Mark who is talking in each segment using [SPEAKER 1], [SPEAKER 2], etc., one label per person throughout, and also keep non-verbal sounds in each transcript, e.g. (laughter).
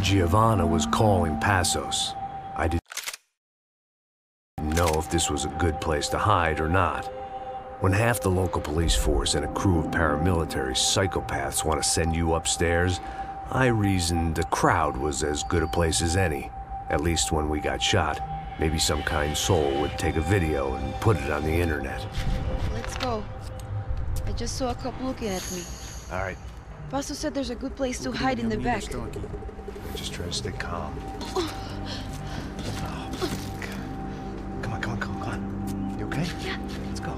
[SPEAKER 1] Giovanna was calling Passos. I didn't know if this was a good place to hide or not. When half the local police force and a crew of paramilitary psychopaths want to send you upstairs, I reasoned the crowd was as good a place as any. At least when we got shot. Maybe some kind soul would take a video and put it on the internet.
[SPEAKER 2] Let's go. I just saw a cop looking at me.
[SPEAKER 1] All right,
[SPEAKER 2] Passos said there's a good place to hide in the back.
[SPEAKER 1] Just try to stay calm. Oh, come on, come on, come on, come on. You okay?
[SPEAKER 2] Yeah.
[SPEAKER 1] Let's go.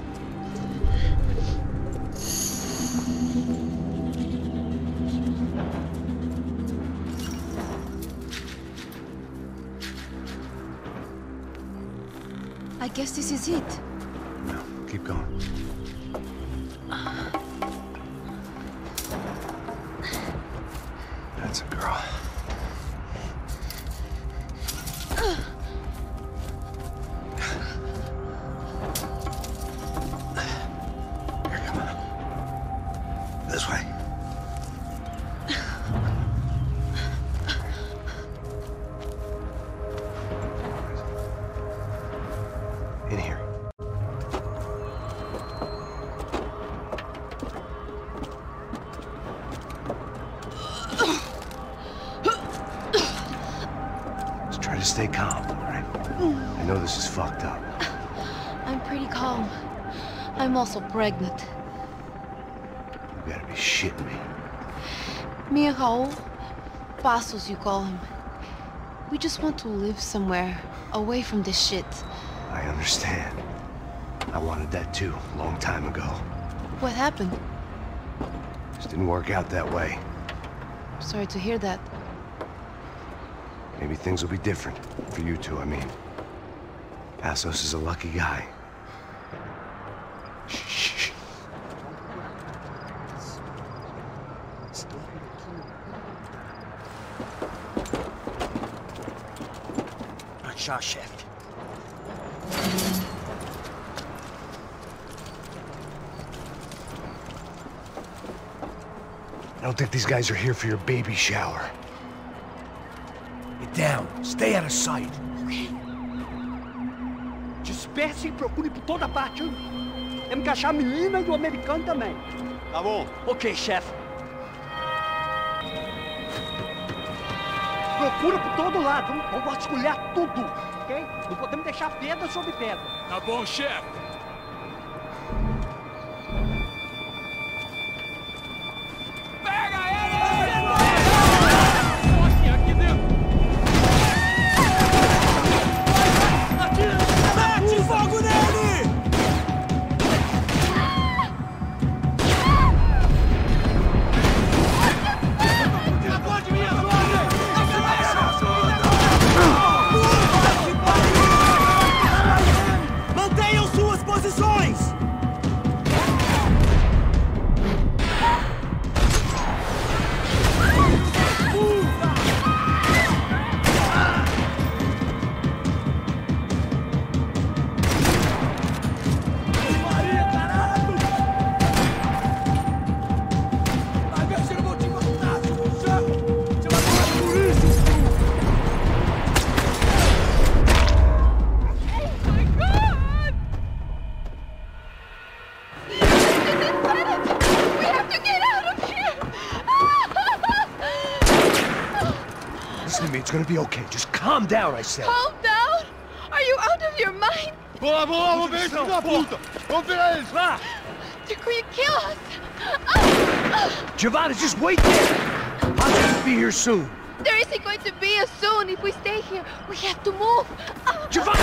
[SPEAKER 2] I guess this is it.
[SPEAKER 1] No, keep going. That's a girl. In here. Stay calm, all right? I know this is fucked up. (sighs)
[SPEAKER 2] I'm pretty calm. I'm also pregnant.
[SPEAKER 1] You gotta be shitting me.
[SPEAKER 2] Me and Raul, Passos you call him. We just want to live somewhere, away from this shit.
[SPEAKER 1] I understand. I wanted that too, a long time ago.
[SPEAKER 2] What happened?
[SPEAKER 1] Just didn't work out that way.
[SPEAKER 2] Sorry to hear that.
[SPEAKER 1] Maybe things will be different. For you two, I mean. Passos is a lucky guy. Shh, shh, shh.
[SPEAKER 3] Achar, chefe.
[SPEAKER 1] I don't think these guys are here for your baby shower.
[SPEAKER 3] Down. Stay out of sight.
[SPEAKER 4] Disperse e procure por toda parte. hein? Temos que achar a menina e o americano também.
[SPEAKER 5] Tá bom.
[SPEAKER 4] Ok, chefe. Procura por todo lado. hein? Vamos vasculhar tudo, ok? Não podemos deixar pedra sobre pedra.
[SPEAKER 5] Tá bom, chefe.
[SPEAKER 1] Gonna be okay. Just calm down, I said.
[SPEAKER 2] Calm down! Are you out of your mind?
[SPEAKER 5] Vamos lá, vamos lá, vamos ver esse filho da puta. Vamos virar eles, lá.
[SPEAKER 2] They're going to kill us!
[SPEAKER 1] Giovanna, just wait there! Passos will be here soon.
[SPEAKER 2] There isn't going to be a soon if we stay here. We have to move.
[SPEAKER 1] Giovanna,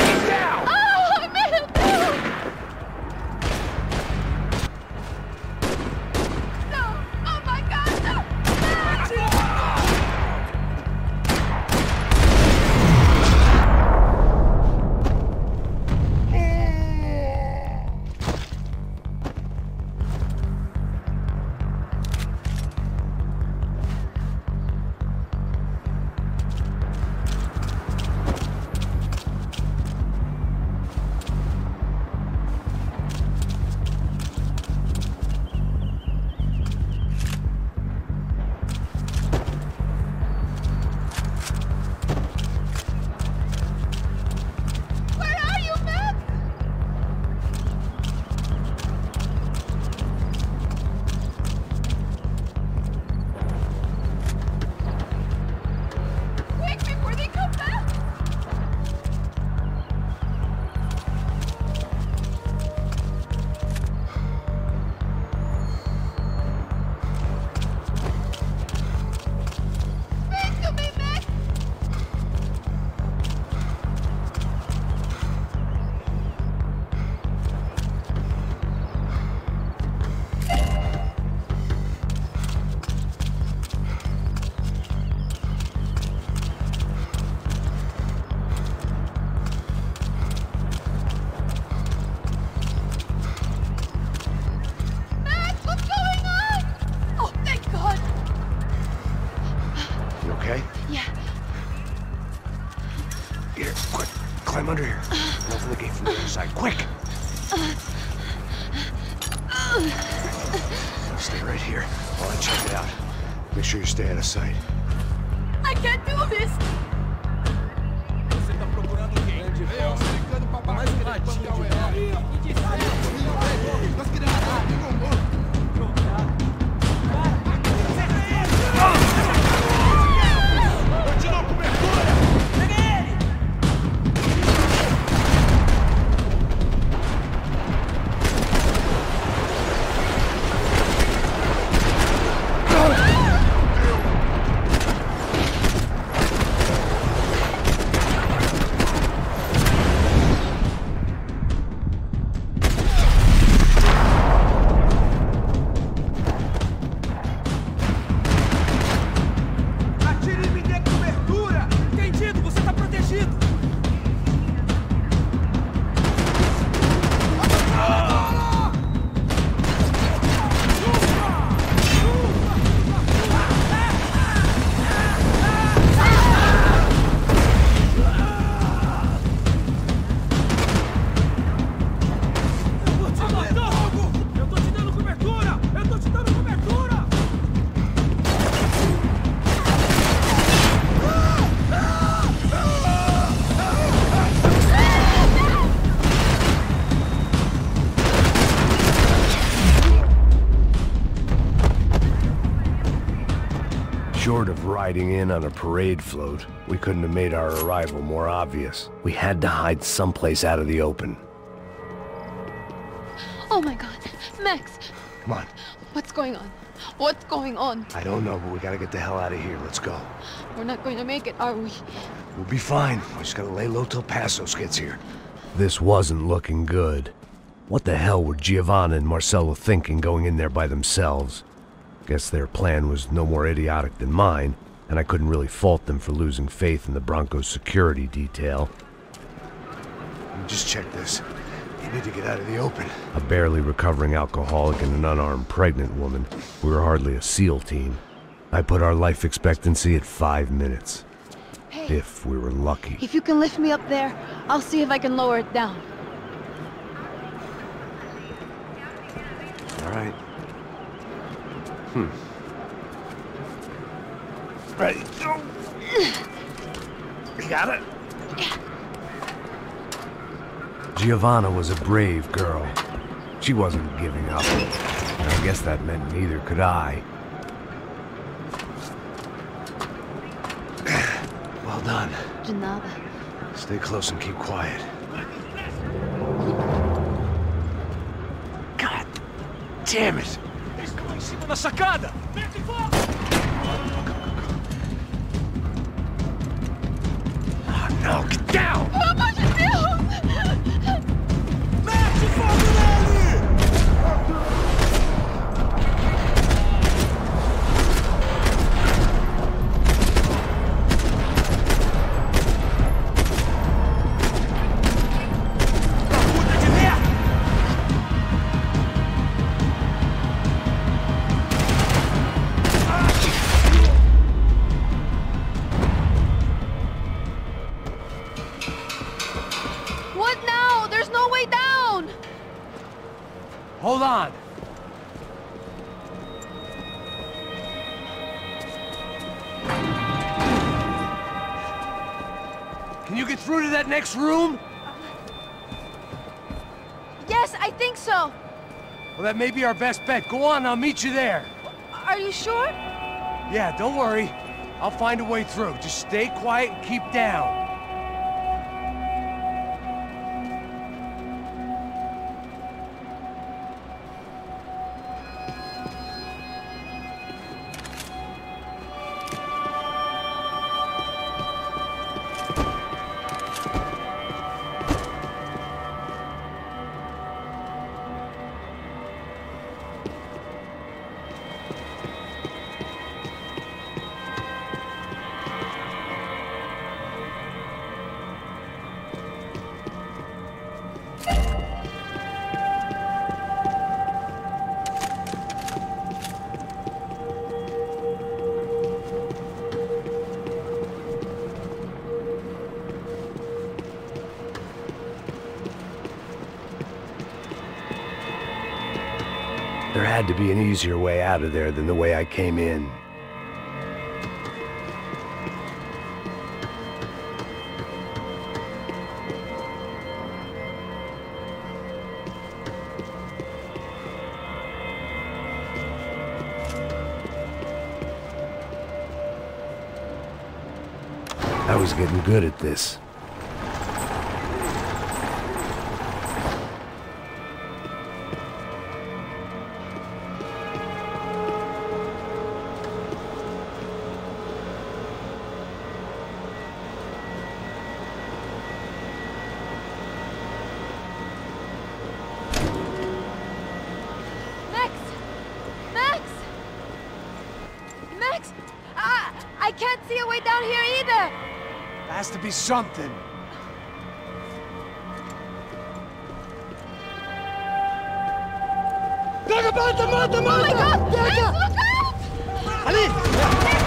[SPEAKER 1] Short of riding in on a parade float, we couldn't have made our arrival more obvious. We had to hide someplace out of the open.
[SPEAKER 2] Oh my god. Max,
[SPEAKER 1] Come on.
[SPEAKER 2] what's going on? What's going on?
[SPEAKER 1] I don't know, but we gotta get the hell out of here. Let's go.
[SPEAKER 2] We're not going to make it, are we?
[SPEAKER 1] We'll be fine. We just gotta lay low till Passos gets here. This wasn't looking good. What the hell were Giovanna and Marcelo thinking going in there by themselves? Guess their plan was no more idiotic than mine, and I couldn't really fault them for losing faith in the Branco's security detail. Just check this. We need to get out of the open. A barely recovering alcoholic and an unarmed pregnant woman. We were hardly a SEAL team. I put our life expectancy at five minutes.
[SPEAKER 2] Hey,
[SPEAKER 1] If we were lucky.
[SPEAKER 2] if you can lift me up there, I'll see if I can lower it down.
[SPEAKER 1] All right. Hmm. Ready? Go. You got it? Giovanna was a brave girl. She wasn't giving up. And I guess that meant neither could I. (sighs) Well done.
[SPEAKER 2] De nada.
[SPEAKER 1] Stay close and keep quiet. God damn it!
[SPEAKER 3] Da sacada! Mete fogo!
[SPEAKER 1] Oh no, get down! Next room?
[SPEAKER 2] Yes, I think so.
[SPEAKER 1] Well, that may be our best bet. Go on, I'll meet you there.
[SPEAKER 2] Are you sure?
[SPEAKER 1] Yeah, don't worry. I'll find a way through. Just stay quiet and keep down. There had to be an easier way out of there than the way I came in. I was getting good at this.
[SPEAKER 6] Has to be something.
[SPEAKER 4] Pega, mata, mata,
[SPEAKER 2] Oh my god! Max, look out!
[SPEAKER 4] Ali!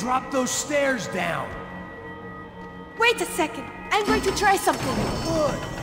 [SPEAKER 6] Drop those stairs down.
[SPEAKER 2] Wait a second. I'm going to try something.
[SPEAKER 6] Good.